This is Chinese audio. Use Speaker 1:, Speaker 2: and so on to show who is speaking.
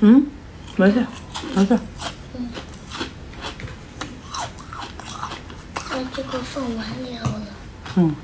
Speaker 1: 嗯，没事，没事。
Speaker 2: 嗯，这个放碗里好了。
Speaker 1: 嗯。